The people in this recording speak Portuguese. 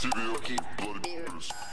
Steve aqui, Bloody Blood